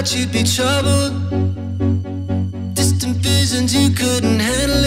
that you'd be troubled. Distant visions, you couldn't handle.